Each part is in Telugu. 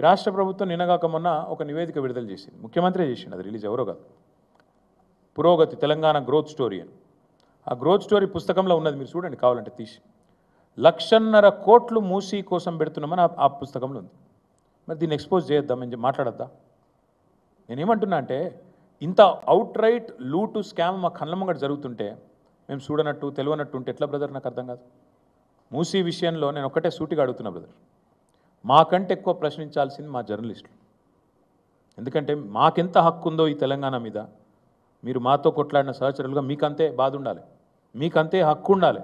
రాష్ట్ర ప్రభుత్వం నిన్నగాక మొన్న ఒక నివేదిక విడుదల చేసింది. ముఖ్యమంత్రి చేసింది అది రిలీజ్ ఎవరో కాదు. పురోగతి తెలంగాణ గ్రోత్ స్టోరీ అని. ఆ గ్రోత్ స్టోరీ పుస్తకంలో ఉన్నది మీరు చూడండి కావాలంటే తీసి. లక్షన్నర కోట్లు మూసి కోసం పెడుతున్నామని ఆ- పుస్తకంలో ఉంది. మరి దీన్ని ఎక్స్పోజ్ చేయొద్దామని మాట్లాడద్దా? నేనేమంటున్నా అంటే ఇంత అవుట్ రైట్ లూటు స్కామ్ మా కళ్ళ జరుగుతుంటే మేము చూడనట్టు తెలియనట్టు ఉంటే ఎట్లా బ్రదర్ నాకు అర్థం కాదు. మూసీ విషయంలో నేను ఒక్కటే సూటిగా అడుగుతున్నా బ్రదర్ మాకంటే ఎక్కువ ప్రశ్నించాల్సింది మా జర్నలిస్టులు. ఎందుకంటే మాకెంత హక్కు ఉందో ఈ తెలంగాణ మీద మీరు మాతో కొట్లాడిన సహచరులుగా మీకంతే బాధ ఉండాలి మీకంతే హక్కు ఉండాలి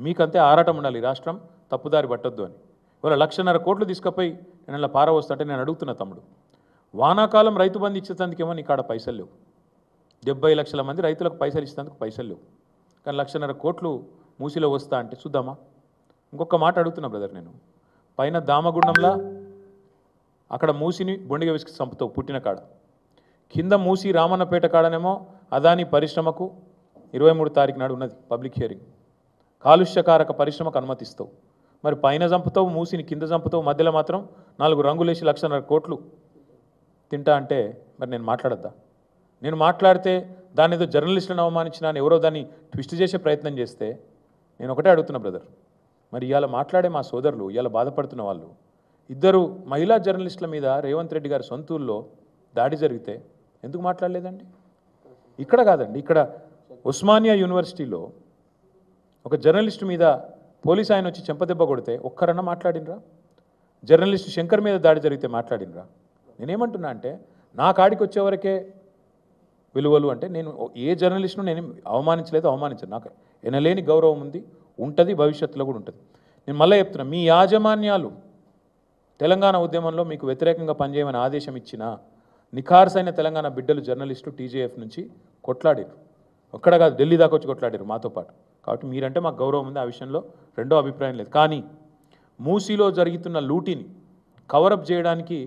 మీకంతే ఆరాటం ఉండాలి ఈ రాష్ట్రం. తప్పుదారి పట్టొద్దు అని. ఇవాళ లక్షన్నర కోట్లు తీసుకుపోయి నేను ఇలా పారవస్తుంటే నేను అడుగుతున్నా తమ్ముడు వానాకాలం రైతు బంధు ఇచ్చేందుకేమో నీ కాడ పైసలు లేవు. డెబ్బై లక్షల మంది రైతులకు పైసలు ఇచ్చేందుకు పైసలు లేవు. కానీ లక్షన్నర కోట్లు మూసిలో వస్తా అంటే చూద్దామా? ఇంకొక మాట అడుగుతున్నా బ్రదర్ నేను. పైన దామగుండంలా అక్కడ మూసిని బొండిగ విసికి చంపుతావు పుట్టిన కాడ. కింద మూసి రామన్నపేట కాడనేమో అదాని పరిశ్రమకు ఇరవై మూడు తారీఖు నాడు ఉన్నది పబ్లిక్ హియరింగ్ కాలుష్యకారక పరిశ్రమకు అనుమతిస్తావు. మరి పైన చంపుతావు మూసిని కింద చంపుతావు మధ్యలో మాత్రం నాలుగు రంగులేసి లక్షన్నర కోట్లు తింటా అంటే మరి నేను మాట్లాడద్దా? నేను మాట్లాడితే దాని ఏదో జర్నలిస్టులను అవమానించిన అని ఎవరో దాన్ని ట్విస్ట్ చేసే ప్రయత్నం చేస్తే నేను ఒకటే అడుగుతున్నా బ్రదర్. మరి ఇవాళ మాట్లాడే మా సోదరులు ఇవాళ బాధపడుతున్న వాళ్ళు ఇద్దరు మహిళా జర్నలిస్టుల మీద రేవంత్ రెడ్డి గారి సొంతూరులో దాడి జరిగితే ఎందుకు మాట్లాడలేదండి? ఇక్కడ కాదండి ఇక్కడ ఉస్మానియా యూనివర్సిటీలో ఒక జర్నలిస్ట్ మీద పోలీస్ ఆయన వచ్చి చెంపదెబ్బ కొడితే ఒక్కరన్నా మాట్లాడినరా? జర్నలిస్ట్ శంకర్ మీద దాడి జరిగితే మాట్లాడినరా? నేనేమంటున్నా అంటే నా కాడికి వచ్చేవరకే విలువలు అంటే నేను ఏ జర్నలిస్ట్ను నేను అవమానించలేదు అవమానించను. నాకు ఎనలేని గౌరవం ఉంది ఉంటుంది భవిష్యత్తులో కూడా ఉంటుంది. నేను మళ్ళీ చెప్తున్నా మీ యాజమాన్యాలు తెలంగాణ ఉద్యమంలో మీకు వ్యతిరేకంగా పనిచేయమని ఆదేశం ఇచ్చిన నిఖార్సైన తెలంగాణ బిడ్డలు జర్నలిస్టు టీజేఎఫ్ నుంచి కొట్లాడారు ఒక్కడ కాదు ఢిల్లీ దాకా వచ్చి కొట్లాడారు మాతో పాటు. కాబట్టి మీరంటే మాకు గౌరవం ఉంది ఆ విషయంలో రెండో అభిప్రాయం లేదు. కానీ మూసీలో జరుగుతున్న లూటీని కవరప్ చేయడానికి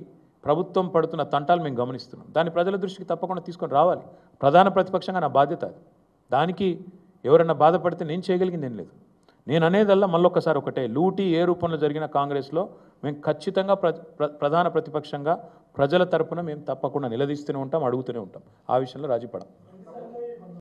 ప్రభుత్వం పడుతున్న తంటాలు మేము గమనిస్తున్నాం. దాన్ని ప్రజల దృష్టికి తప్పకుండా తీసుకొని రావాలి. ప్రధాన ప్రతిపక్షంగా నా బాధ్యత అది. దానికి ఎవరైనా బాధపడితే నేను చేయగలిగింది ఏం లేదు. నేను అనేదల్లా మళ్ళొక్కసారి ఒకటే లూటీ ఏ రూపంలో జరిగిన కాంగ్రెస్లో మేము ఖచ్చితంగా ప్ర ప్రధాన ప్రతిపక్షంగా ప్రజల తరపున మేము తప్పకుండా నిలదీస్తూనే ఉంటాం అడుగుతూనే ఉంటాం. ఆ విషయంలో రాజీపడం.